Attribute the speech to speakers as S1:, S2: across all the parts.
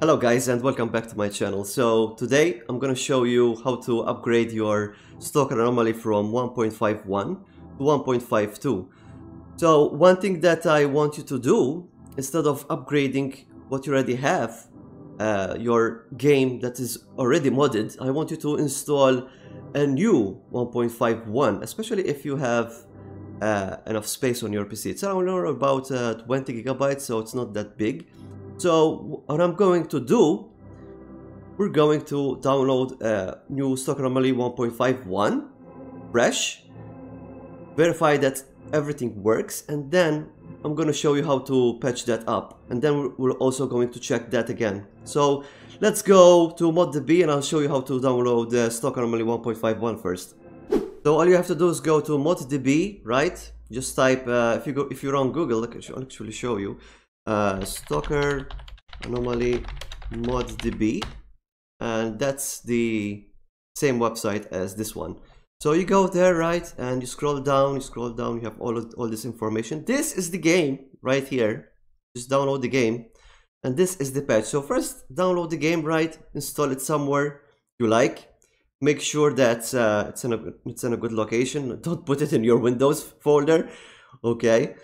S1: Hello guys and welcome back to my channel. So today I'm gonna show you how to upgrade your Stalker Anomaly from 1.51 to 1.52. So one thing that I want you to do, instead of upgrading what you already have, uh, your game that is already modded, I want you to install a new 1.51, especially if you have uh, enough space on your PC. It's around about uh, 20 gigabytes, so it's not that big. So what I'm going to do, we're going to download a new Stalker Anomaly 1.51 fresh, verify that everything works, and then I'm going to show you how to patch that up. And then we're also going to check that again. So let's go to ModDB and I'll show you how to download the Stalker Anomaly 1.51 first. So all you have to do is go to ModDB, right? Just type, uh, if you go, if you're on Google, I'll actually show you uh, Stalker Anomaly ModDB, and that's the same website as this one. So you go there, right, and you scroll down, you scroll down, you have all of, all this information. This is the game right here. Just download the game, and this is the patch. So first, download the game, right, install it somewhere you like. Make sure that uh, it's in a it's in a good location. Don't put it in your Windows folder, okay?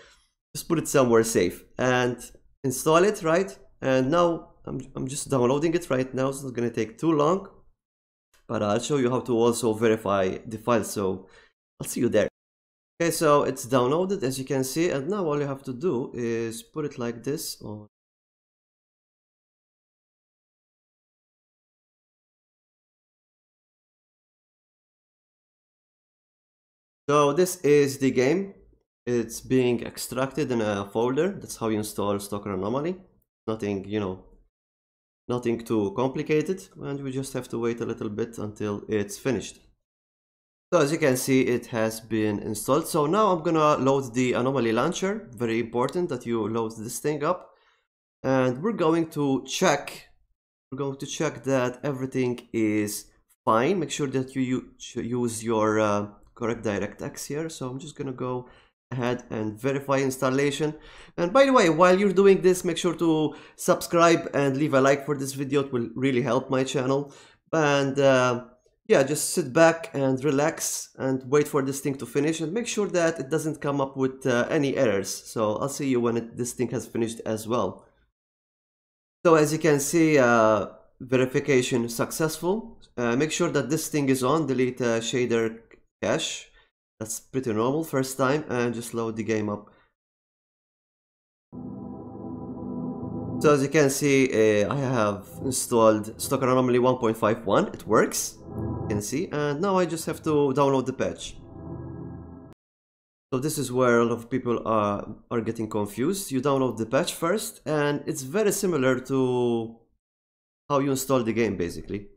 S1: Just put it somewhere safe and install it, right? And now I'm, I'm just downloading it right now, so it's not gonna take too long. But I'll show you how to also verify the file, so I'll see you there. Okay, so it's downloaded as you can see, and now all you have to do is put it like this on So this is the game it's being extracted in a folder. That's how you install Stalker Anomaly. Nothing, you know, nothing too complicated. And we just have to wait a little bit until it's finished. So as you can see, it has been installed. So now I'm gonna load the Anomaly Launcher. Very important that you load this thing up. And we're going to check, we're going to check that everything is fine. Make sure that you use your uh, correct DirectX here. So I'm just gonna go ahead and verify installation. And by the way while you're doing this make sure to subscribe and leave a like for this video. It will really help my channel. And uh, yeah just sit back and relax and wait for this thing to finish. And make sure that it doesn't come up with uh, any errors. So I'll see you when it, this thing has finished as well. So as you can see uh, verification successful. Uh, make sure that this thing is on. Delete uh, shader cache that's pretty normal first time and just load the game up. So as you can see, uh, I have installed Stalker Anomaly 1.51. It works, you can see, and now I just have to download the patch. So this is where a lot of people are, are getting confused. You download the patch first, and it's very similar to how you install the game, basically.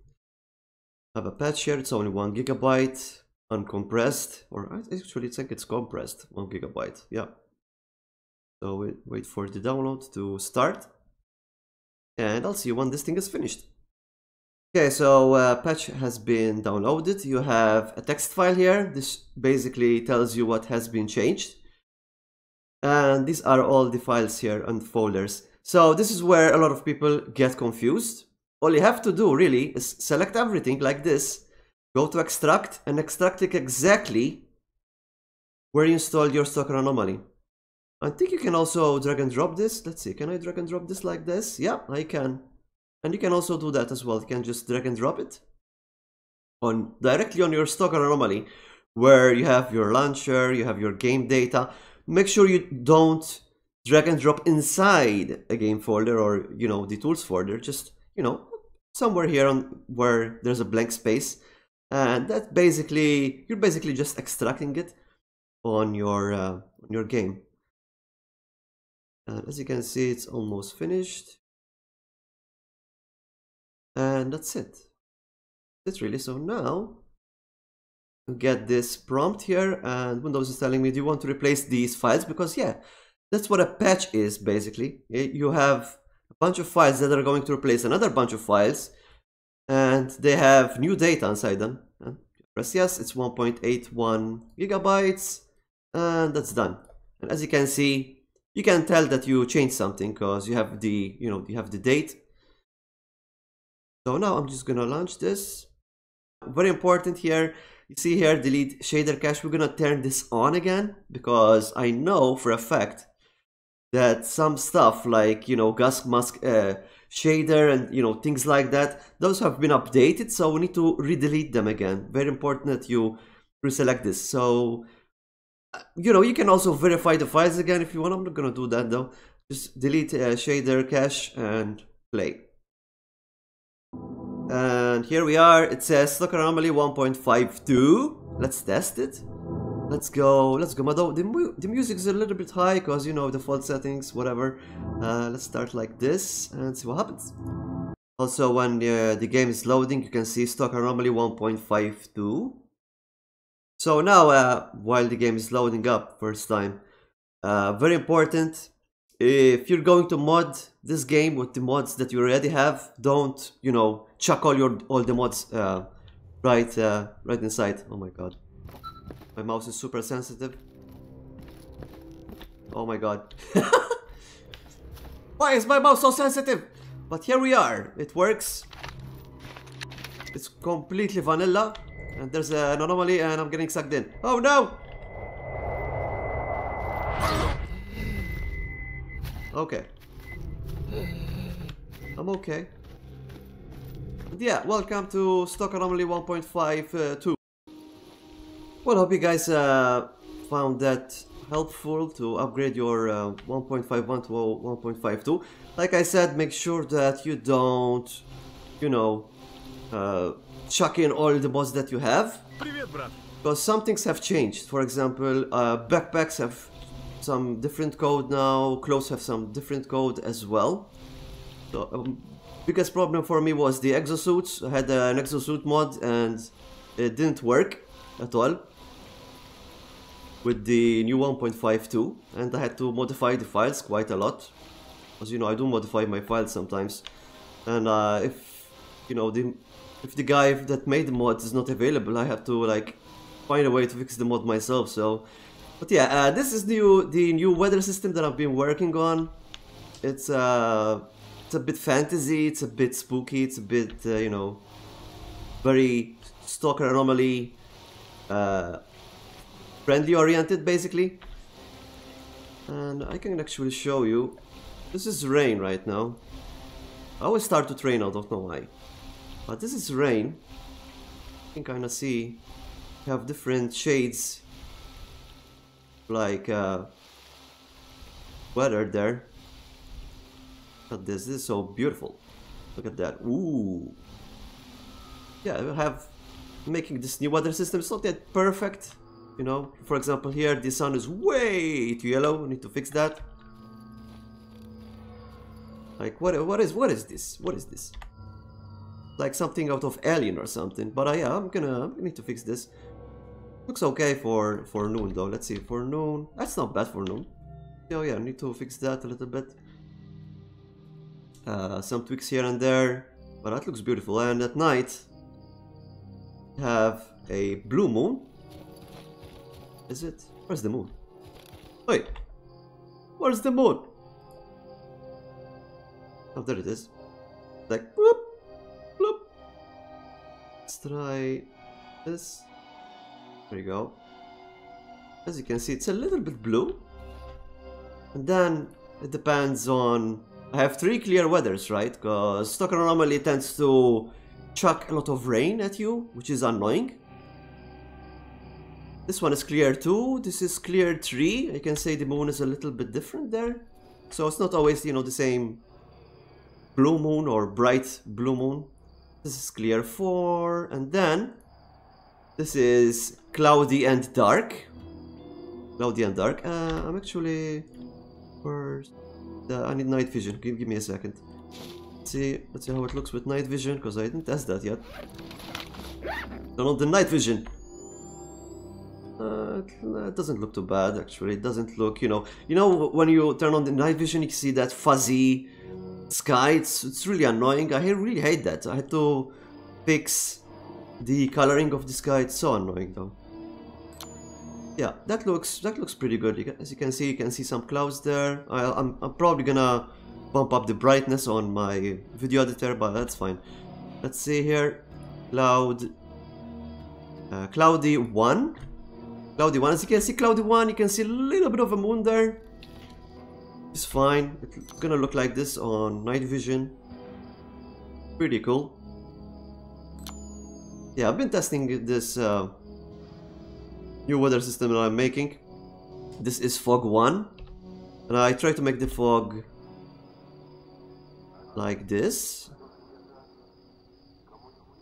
S1: I have a patch here, it's only one gigabyte uncompressed or actually I think it's compressed one gigabyte yeah. So wait, wait for the download to start and I'll see you when this thing is finished. Okay so uh, patch has been downloaded. You have a text file here. This basically tells you what has been changed. And these are all the files here and folders. So this is where a lot of people get confused. All you have to do really is select everything like this Go to extract and extract it exactly where you installed your Stalker anomaly. I think you can also drag and drop this. Let's see, can I drag and drop this like this? Yeah, I can. And you can also do that as well. You can just drag and drop it on directly on your Stalker anomaly where you have your launcher, you have your game data. Make sure you don't drag and drop inside a game folder or, you know, the tools folder. Just, you know, somewhere here on where there's a blank space and that basically you're basically just extracting it on your uh, on your game. And as you can see it's almost finished. And that's it. That's really so. Now get this prompt here and Windows is telling me do you want to replace these files? Because yeah that's what a patch is basically. You have a bunch of files that are going to replace another bunch of files and they have new data inside them. Press yes, it's 1.81 gigabytes, and that's done. And as you can see, you can tell that you changed something because you have the, you know, you have the date, So now I'm just gonna launch this. Very important here, you see here delete shader cache. We're gonna turn this on again because I know for a fact that some stuff like, you know, gas mask uh, shader and, you know, things like that, those have been updated. So we need to redelete them again. Very important that you reselect this. So, uh, you know, you can also verify the files again if you want. I'm not gonna do that though. Just delete uh, shader cache and play. And here we are, it says Stalker Anomaly 1.52. Let's test it. Let's go, let's go. Although the, mu the music is a little bit high because, you know, the default settings, whatever. Uh, let's start like this and see what happens. Also, when uh, the game is loading, you can see Stalker Anomaly 1.52. So now, uh, while the game is loading up first time, uh, very important, if you're going to mod this game with the mods that you already have, don't, you know, chuck all your all the mods uh, right uh, right inside. Oh my god. My mouse is super sensitive. Oh my god. Why is my mouse so sensitive? But here we are. It works. It's completely vanilla. And there's an anomaly and I'm getting sucked in. Oh no! Okay. I'm okay. Yeah, welcome to Stalker Anomaly 1.52. Well, hope you guys uh, found that helpful to upgrade your uh, 1.51 to 1.52. Like I said, make sure that you don't, you know, uh, chuck in all the mods that you have. Because some things have changed. For example, uh, backpacks have some different code now, clothes have some different code as well. So, um, biggest problem for me was the exosuits. I had an exosuit mod and it didn't work at all with the new 1.52 and I had to modify the files quite a lot. As you know, I do modify my files sometimes. And uh, if, you know, the if the guy that made the mod is not available, I have to like find a way to fix the mod myself. So but yeah, uh, this is new the new weather system that I've been working on. It's uh, it's a bit fantasy, it's a bit spooky, it's a bit uh, you know, very stalker anomaly, uh, friendly oriented basically. And I can actually show you. This is rain right now. I always start to rain, I don't know why. But this is rain. You can kind of see. You have different shades like uh, weather there. But this, this is so beautiful. Look at that. Ooh. Yeah, I have making this new weather system. It's not that perfect. You know, for example, here the sun is way too yellow. I need to fix that. Like, what? What is? What is this? What is this? Like something out of Alien or something. But uh, yeah, I'm gonna. I need to fix this. Looks okay for, for noon though. Let's see, for noon. That's not bad for noon. Oh yeah, I need to fix that a little bit. Uh, some tweaks here and there. But that looks beautiful. And at night, have a blue moon. Is it? Where's the moon? Wait. Where's the moon? Oh, there it is. Like, bloop, bloop. Let's try this. There you go. As you can see, it's a little bit blue. And then it depends on... I have three clear weathers, right? Because Stalker Anomaly tends to chuck a lot of rain at you, which is annoying. This one is clear 2, this is clear 3. I can say the moon is a little bit different there. So it's not always, you know, the same blue moon or bright blue moon. This is clear 4, and then this is cloudy and dark. Cloudy and dark. Uh, I'm actually first. Uh, I need night vision. Give, give me a second. Let's see. Let's see how it looks with night vision because I didn't test that yet. Turn on the night vision. Uh, it doesn't look too bad actually. It doesn't look, you know, you know when you turn on the night vision, you see that fuzzy sky. It's it's really annoying. I really hate that. I had to fix the coloring of the sky, it's so annoying though. Yeah, that looks that looks pretty good. As you can see, you can see some clouds there. I, I'm, I'm probably gonna bump up the brightness on my video editor, but that's fine. let's see here. Cloud. Uh, cloudy 1. Cloudy 1. As you can see, Cloudy 1, you can see a little bit of a moon there. It's fine. It's gonna look like this on night vision. Pretty cool. Yeah, I've been testing this uh, new weather system that I'm making. This is fog 1. And I try to make the fog like this.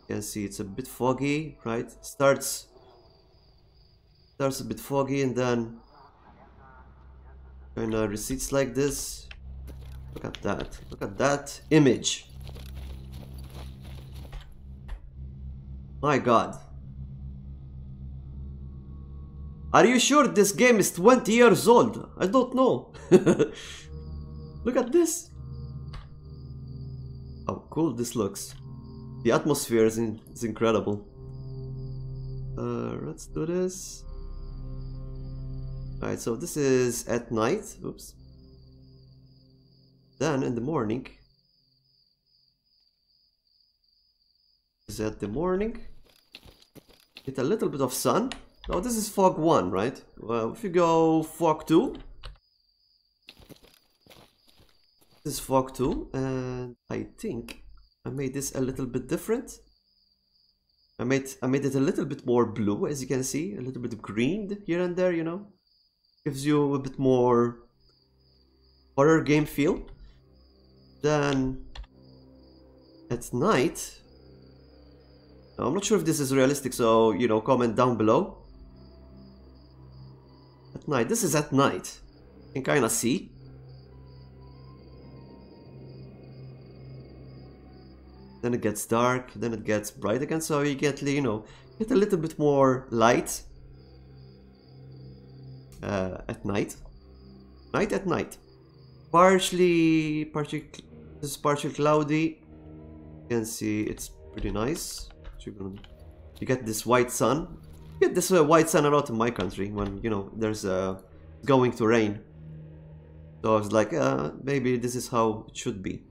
S1: You can see it's a bit foggy, right? Starts starts a bit foggy and then kind of recedes like this. Look at that. Look at that image. My god. Are you sure this game is 20 years old? I don't know. Look at this. how cool this looks. The atmosphere is, in, is incredible. Uh, let's do this. Alright, so this is at night. Oops. Then in the morning. Is at the morning. Get a little bit of sun. Now this is fog 1, right? Well, if you go fog 2. This is fog 2 and I think I made this a little bit different. I made I made it a little bit more blue as you can see, a little bit green here and there, you know. Gives you a bit more horror game feel. Then at night I'm not sure if this is realistic, so you know, comment down below. At night, this is at night. You can kinda see. Then it gets dark, then it gets bright again, so you get, you know, get a little bit more light uh, at night. Night at night. Partially, partially, this is partially cloudy. You can see it's pretty nice. You get this white sun. You get this uh, white sun a lot in my country when, you know, there's uh, going to rain. So I was like, uh, maybe this is how it should be.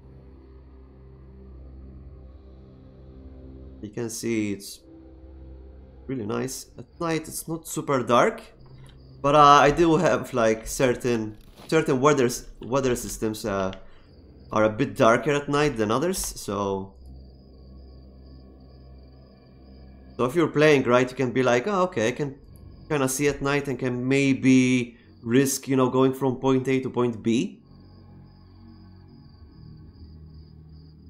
S1: You can see it's really nice. At night it's not super dark, but uh, I do have like certain certain weather weather systems uh, are a bit darker at night than others, so so if you're playing, right, you can be like, oh, okay, I can kind of see at night and can maybe risk, you know, going from point A to point B.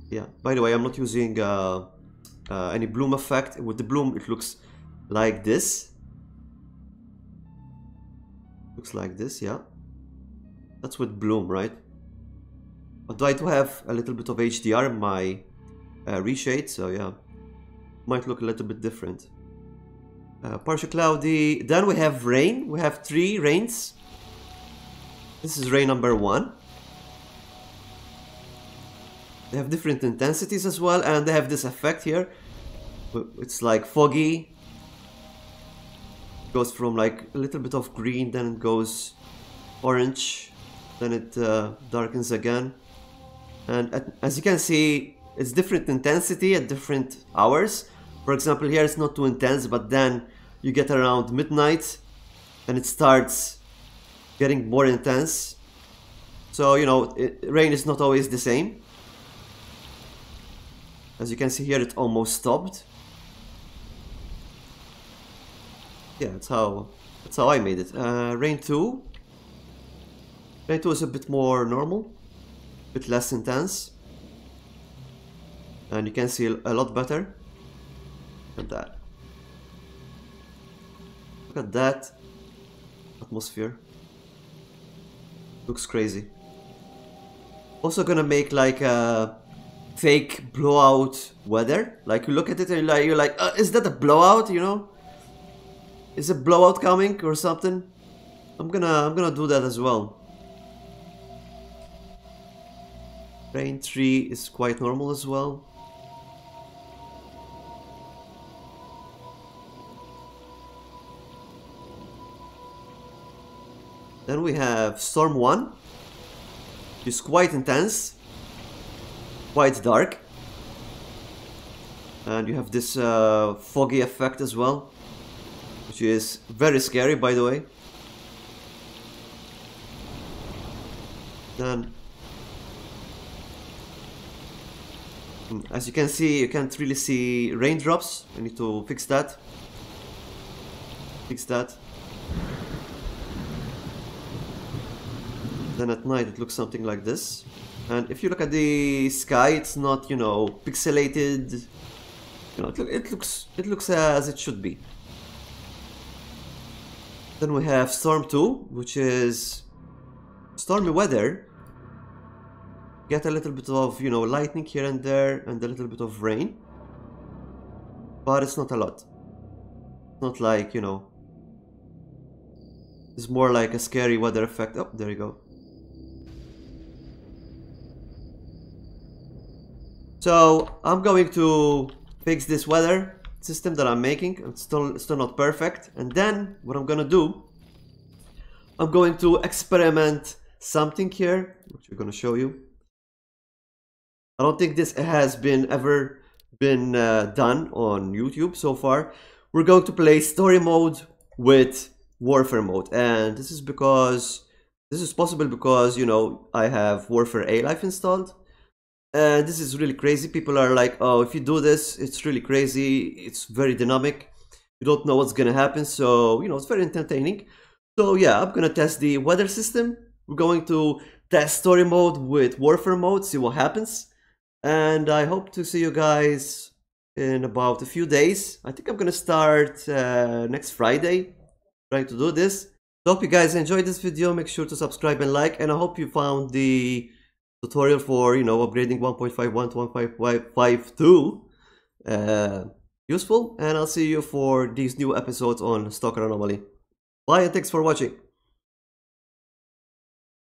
S1: Yeah, by the way, I'm not using uh, uh, any bloom effect. With the bloom, it looks like this. Looks like this, yeah. That's with bloom, right? But I do have a little bit of HDR in my uh, reshade, so yeah might look a little bit different. Uh, partial cloudy. Then we have rain. We have three rains. This is rain number one. They have different intensities as well, and they have this effect here. It's like foggy. Goes from like a little bit of green, then it goes orange, then it uh, darkens again. And at, as you can see, it's different intensity at different hours. For example, here it's not too intense, but then you get around midnight and it starts getting more intense. So, you know, it, rain is not always the same. As you can see here, it almost stopped. Yeah, that's how that's how I made it. Uh, rain 2. Rain 2 is a bit more normal, a bit less intense. And you can see a lot better. Look at that. Look at that atmosphere. Looks crazy. Also gonna make like a fake blowout weather. Like you look at it and you're like, you're like uh, is that a blowout? You know? Is a blowout coming or something? I'm gonna I'm gonna do that as well. Rain 3 is quite normal as well. Then we have Storm 1, It's quite intense, quite dark. and you have this uh, foggy effect as well which is very scary by the way. Then as you can see you can't really see raindrops. I need to fix that. Fix that. Then at night it looks something like this. And if you look at the sky it's not you know pixelated. You know it, it looks it looks as it should be then we have storm 2 which is stormy weather. Get a little bit of you know lightning here and there and a little bit of rain. But it's not a lot. Not like you know it's more like a scary weather effect. Oh there you go. So I'm going to fix this weather system that I'm making it's still still not perfect. And then what I'm gonna do I'm going to experiment something here which we're gonna show you. I don't think this has been ever been uh, done on YouTube so far. We're going to play story mode with warfare mode. And this is because this is possible because you know I have warfare A life installed and this is really crazy. People are like, oh, if you do this, it's really crazy. It's very dynamic. You don't know what's gonna happen. So, you know, it's very entertaining. So yeah, I'm gonna test the weather system. We're going to test story mode with warfare mode, see what happens and I hope to see you guys in about a few days. I think I'm gonna start uh, next Friday trying to do this. So hope you guys enjoyed this video. Make sure to subscribe and like and I hope you found the tutorial for you know upgrading 1.51 to 1.52 uh, useful and I'll see you for these new episodes on Stalker Anomaly. Bye and thanks for watching.